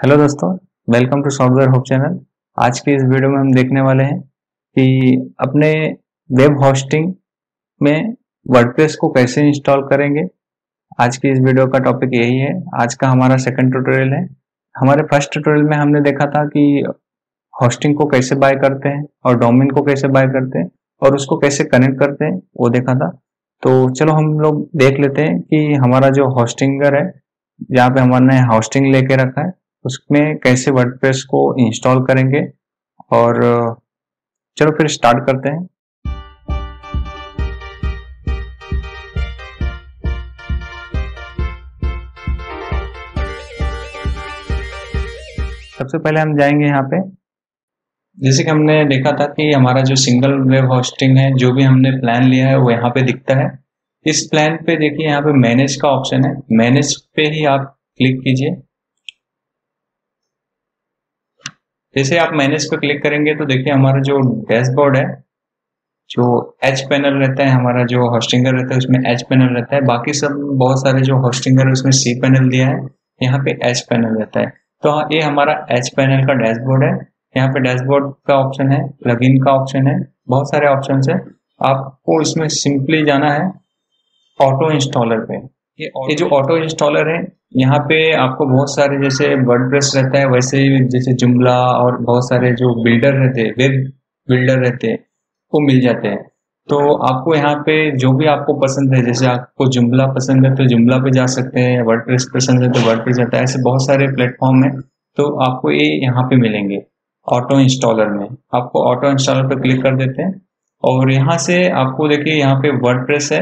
Hello दोस्तों welcome to software hope channel आज की इस वीडियो में हम देखने वाले हैं कि अपने वेब होस्टिंग में वर्डप्रेस को कैसे इंस्टॉल करेंगे। आज की इस वीडियो का टॉपिक यही है। आज का हमारा सेकंड ट्यूटोरियल है। हमारे फ़र्स्ट ट्यूटोरियल में हमने देखा था कि होस्टिंग को कैसे बाय करते हैं और डोमिन को कैसे बाय करते हैं और उसको कैसे कनेक्ट करते हैं, वो देखा था। तो चलो हम लोग देख लेते हैं कि हमारा जो होस्टिंगर है, जहाँ पे हमारे होस्टिंग लेके रखा है उसमें कैसे वर्डप्रेस को इंस्टॉल करेंगे और, चलो फिर स्टार्ट करते हैं। सबसे पहले हम जाएँगे यहाँ पे। जैसे कि हमने देखा था कि हमारा जो सिंगल वेब होस्टिंग है, जो भी हमने प्लान लिया है, वो यहाँ पे दिखता है। इस प्लान पे देखिए यहाँ पे मैनेज का ऑप्शन है। मैनेज पे ही आप क्लिक कीजिए। जैसे आप मैनेज पे क्लिक करेंगे तो देखिए हमारा जो डैशबोर्ड है जो एच पैनल रहता है हमारा जो होस्टिंगर रहता है उसमें एच पैनल रहता है। बाकी सब बहुत सारे जो होस्टिंगर है उसमें सी पैनल दिया है यहाँ पे एच पैनल रहता है। तो हाँ ये हमारा एच पैनल का डैशबोर्ड है। यहाँ पे डैशबोर्ड का ऑप्शन है प्लगइन का ऑप्शन है बहुत सारे ऑप्शन है। आपको इसमें सिंपली जाना है ऑटो इंस्टॉलर पे। ये, ये जो ऑटो इंस्टॉलर है यहाँ पे आपको बहुत सारे जैसे वर्डप्रेस रहता है, वैसे जैसे जुमला और बहुत सारे जो बिल्डर रहते हैं वेब बिल्डर रहते हैं, वो मिल जाते हैं। तो आपको यहाँ पे जो भी आपको पसंद है, जैसे आपको जुमला पसंद है तो जुमला पे जा सकते हैं वर्डप्रेस पसंद है तो वर्डप्रेस जाता है, ऐसे बहुत सारे प्लेटफॉर्म है तो आपको ये यहाँ पे मिलेंगे ऑटो इंस्टॉलर में। आपको ऑटो इंस्टॉलर पे क्लिक कर देते हैं और यहाँ से आपको देखिए, यहाँ पे वर्डप्रेस है,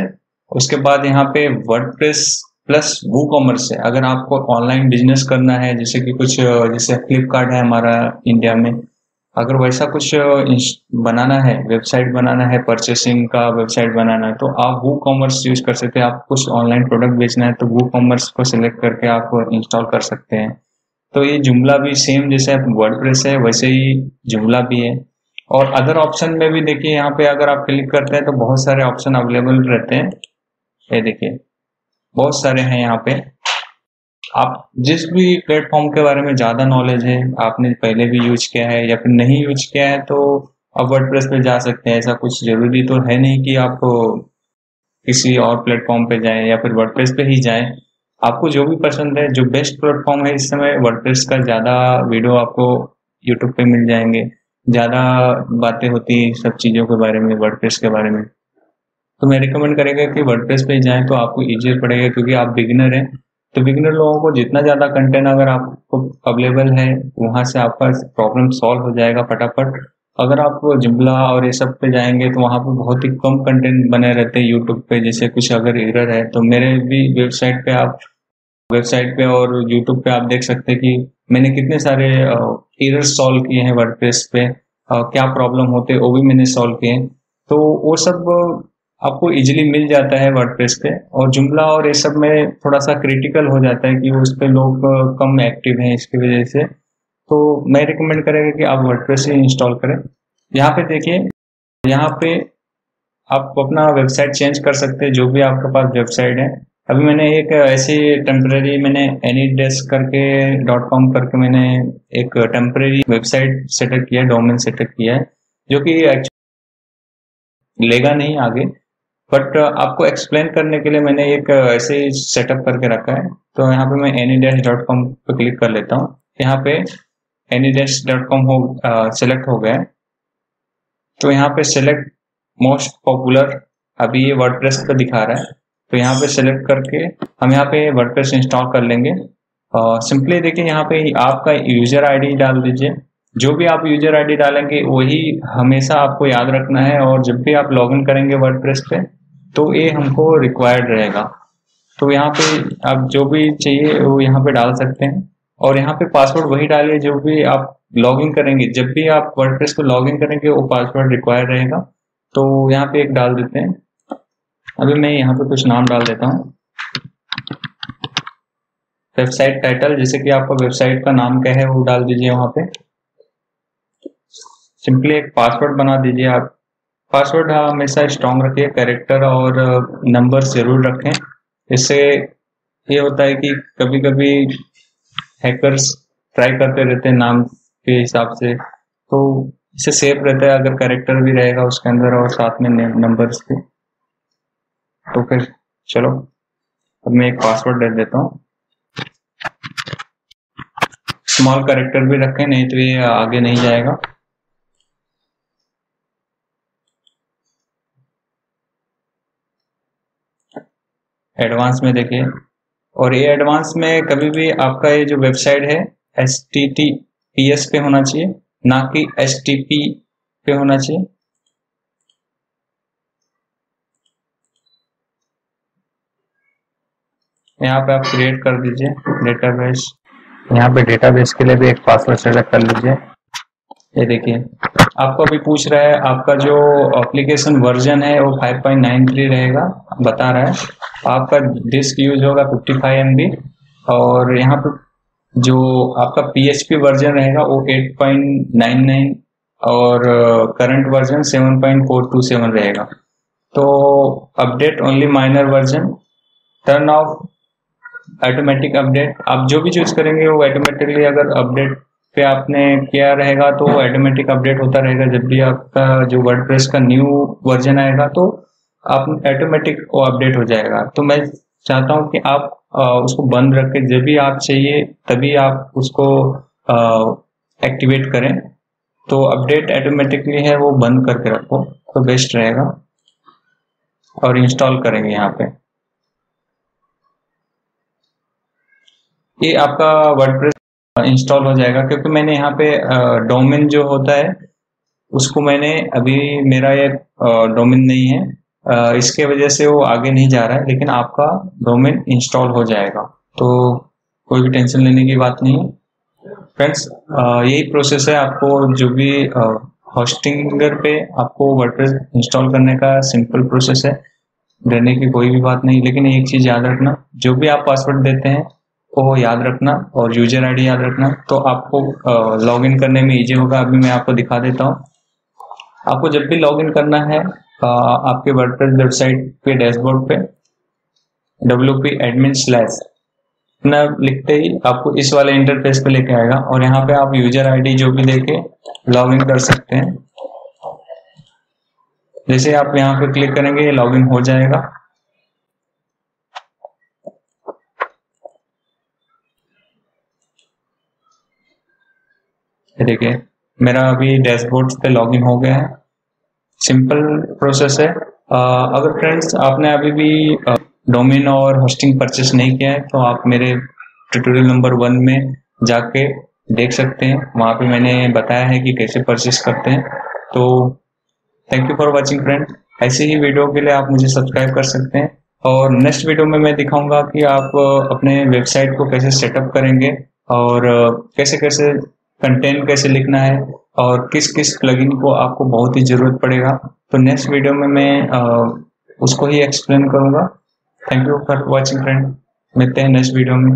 उसके बाद यहाँ पे वर्डप्रेस प्लस वो कॉमर्स है अगर आपको ऑनलाइन बिज़नेस करना है, जैसे कि कुछ जैसे फ्लिपकार्ट है हमारा इंडिया में, अगर वैसा कुछ बनाना है वेबसाइट बनाना है परचेसिंग का वेबसाइट बनाना है तो आप वो कॉमर्स यूज़ कर सकते हैं। आप कुछ ऑनलाइन प्रोडक्ट बेचना है तो वो कॉमर्स को सिलेक्ट करके आप इंस्टॉल कर सकते हैं। तो ये जुमला भी सेम जैसे वर्ड है, वैसे ही जुमला भी है। और अदर ऑप्शन में भी देखिए, यहाँ पे अगर आप क्लिक करते हैं तो बहुत सारे ऑप्शन अवेलेबल रहते हैं। ये देखिए। बहुत सारे हैं यहाँ पे। आप जिस भी प्लेटफॉर्म के बारे में ज़्यादा नॉलेज है, आपने पहले भी यूज़ किया है या फिर नहीं यूज़ किया है तो आप वर्डप्रेस पे जा सकते हैं। ऐसा कुछ ज़रूरी तो है नहीं कि आप किसी और प्लेटफॉर्म पे जाएँ या फिर वर्डप्रेस पे ही जाएँ। आपको जो भी पसंद है, जो बेस्ट प्लेटफॉर्म है, इस समय वर्डप्रेस का ज़्यादा वीडियो आपको यूट्यूब पे मिल जाएँगे। ज़्यादा बातें होती है सब चीज़ों के बारे में वर्डप्रेस के बारे में। तो मैं रिकमेंड करेगा कि वर्डप्रेस पे जाएँ तो आपको इजियर पड़ेगा क्योंकि आप बिगिनर हैं। तो बिगिनर लोगों को जितना ज़्यादा कंटेंट अगर आपको अवेलेबल है, वहाँ से आपका प्रॉब्लम सॉल्व हो जाएगा फटाफट। अगर आप जुमला और ये सब पे जाएँगे तो वहाँ पर बहुत ही कम कंटेंट बने रहते हैं यूट्यूब पे, जैसे कुछ अगर एरर है तो मेरे भी वेबसाइट पे आप वेबसाइट पे और यूट्यूब पे आप देख सकते हैं कि मैंने कितने सारे एरर सॉल्व किए हैं वर्डप्रेस पे क्या प्रॉब्लम होते वो भी मैंने सॉल्व किए हैं। तो वो सब आपको इजिली मिल जाता है वर्डप्रेस पे और जुमला और ये सब में थोड़ा सा क्रिटिकल हो जाता है कि उस पर लोग कम एक्टिव हैं इसकी वजह से। तो मैं रिकमेंड करेगा कि आप वर्डप्रेस ही इंस्टॉल करें। यहाँ पे देखिए, यहाँ पे आप अपना वेबसाइट चेंज कर सकते हैं, जो भी आपके पास वेबसाइट है। अभी मैंने एक ऐसी टेम्पररी मैंने एनी डेस्क करके डॉट कॉम करके मैंने एक टेम्प्रेरी वेबसाइट सेटअप किया है डोमेन सेटअप किया है, जो कि लेगा नहीं आगे। बट uh, आपको एक्सप्लेन करने के लिए मैंने एक uh, ऐसे सेटअप करके रखा है। तो यहाँ पे मैं एनी डैश डॉट कॉम पर क्लिक कर लेता हूँ। यहाँ पे एनी डैश डॉट कॉम हो सेलेक्ट uh, हो गया है। तो यहाँ पे सेलेक्ट मोस्ट पॉपुलर अभी ये वर्डप्रेस पे दिखा रहा है। तो यहाँ पे सेलेक्ट करके हम यहाँ पे वर्डप्रेस इंस्टॉल कर लेंगे। सिंपली देखिए यहाँ पे आपका यूज़र आईडी डाल दीजिए। जो भी आप यूज़र आईडी डालेंगे वही हमेशा आपको याद रखना है। और जब भी आप लॉगिन करेंगे वर्डप्रेस पे तो ये हमको रिक्वायर्ड रहेगा। तो यहाँ पे आप जो भी चाहिए, वो यहाँ पे डाल सकते हैं। और यहाँ पे पासवर्ड वही डालिए, जो भी आप लॉगिन करेंगे। जब भी आप वर्डप्रेस को लॉगिन करेंगे, वो पासवर्ड रिक्वायर्ड रहेगा। तो यहाँ पे एक डाल देते हैं। अभी मैं यहाँ पे कुछ नाम डाल देता हूँ। वेबसाइट टाइटल जैसे कि आपका वेबसाइट का नाम क्या है, वो डाल दीजिए वहाँ पे। सिंपली एक पासवर्ड बना दीजिए आप। पासवर्ड हमेशा स्ट्रॉन्ग रखिए कैरेक्टर और नंबर ज़रूर रखें। इससे ये होता है कि कभी कभी हैकर्स ट्राई करते रहते हैं नाम के हिसाब से तो इससे सेफ़ रहता है अगर करेक्टर भी रहेगा उसके अंदर और साथ में नंबर्स भी। तो फिर चलो, अब मैं एक पासवर्ड दे देता हूँ। स्मॉल करेक्टर भी रखें, नहीं तो ये आगे नहीं जाएगा। एडवांस में देखिए। और ये एडवांस में कभी भी आपका ये जो वेबसाइट है S T T P S पे होना चाहिए, ना कि एस टी पी पे होना चाहिए। यहाँ पे आप क्रिएट कर दीजिए डेटाबेस यहाँ पे डेटाबेस के लिए भी एक पासवर्ड सेलेक्ट कर लीजिए। ये देखिए। आपको अभी पूछ रहा है, आपका जो एप्लीकेशन वर्जन है, वो 5.93 रहेगा, बता रहा है। आपका डिस्क यूज़ होगा 55 फाइव और यहाँ पे जो आपका पीएचपी वर्जन रहेगा, वो 8.99 और करंट वर्जन 7.427 रहेगा। तो update only minor version turn off automatic update आप जो भी चूज़ करेंगे, वो ऑटोमेटिकली अगर अपडेट पे आपने किया रहेगा तो ऑटोमेटिक अपडेट होता रहेगा। जब भी आपका जो वर्ड का न्यू वर्जन आएगा तो आप ऑटोमेटिक वो अपडेट हो जाएगा। तो मैं चाहता हूँ कि आप आ, उसको बंद रख के जब भी आप चाहिए तभी आप उसको एक्टिवेट करें। तो अपडेट ऑटोमेटिकली है वो बंद करके रखो तो बेस्ट रहेगा। और इंस्टॉल करेंगे यहाँ पे। ये आपका वर्डप्रेस इंस्टॉल हो जाएगा, क्योंकि मैंने यहाँ पे डोमेन जो होता है, उसको मैंने अभी मेरा ये डोमेन नहीं है। इसके वजह से वो आगे नहीं जा रहा है, लेकिन आपका डोमेन इंस्टॉल हो जाएगा। तो कोई भी टेंशन लेने की बात नहीं है। फ्रेंड्स यही प्रोसेस है आपको जो भी होस्टिंगर पे आपको वर्डप्रेस इंस्टॉल करने का सिंपल प्रोसेस है। डरने की कोई भी बात नहीं, लेकिन एक चीज़ याद रखना, जो भी आप पासवर्ड देते हैं को याद रखना और यूज़र आईडी याद रखना। तो आपको लॉगिन करने में इजी होगा। अभी मैं आपको दिखा देता हूँ। आपको जब भी लॉगिन करना है आपके वर्डप्रेस वेबसाइट पे डैशबोर्ड पे डब्ल्यू पी एडमिन स्लैश इतना लिखते ही आपको इस वाले इंटरफेस पे लेके आएगा और यहाँ पे आप यूज़र आईडी जो भी देके लॉगिन कर सकते हैं। जैसे आप यहाँ पे क्लिक करेंगे लॉगिन हो जाएगा। देखिए मेरा अभी डैशबोर्ड पे लॉगिन हो गया है। सिंपल प्रोसेस है। आ, अगर फ्रेंड्स आपने अभी भी डोमेन और होस्टिंग परचेस नहीं किया है तो आप मेरे ट्यूटोरियल नंबर वन में जाके देख सकते हैं। वहाँ पे मैंने बताया है कि कैसे परचेस करते हैं। तो thank you for watching friend ऐसे ही वीडियो के लिए आप मुझे सब्सक्राइब कर सकते हैं। और नेक्स्ट वीडियो में मैं दिखाऊँगा कि आप अपने वेबसाइट को कैसे सेटअप करेंगे और कैसे कैसे कंटेंट कैसे लिखना है और किस किस प्लगइन को आपको बहुत ही ज़रूरत पड़ेगा। तो नेक्स्ट वीडियो में मैं उसको ही एक्सप्लेन करूँगा। Thank you for watching friend मिलते हैं नेक्स्ट वीडियो में।